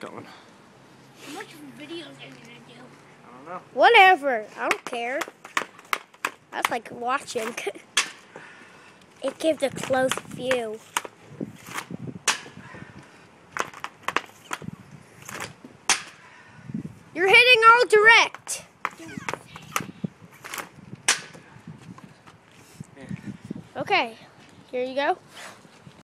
going. How much videos are you gonna do? I don't know. Whatever. I don't care. That's like watching. it gives a close view. You're hitting all direct. Okay, here you go.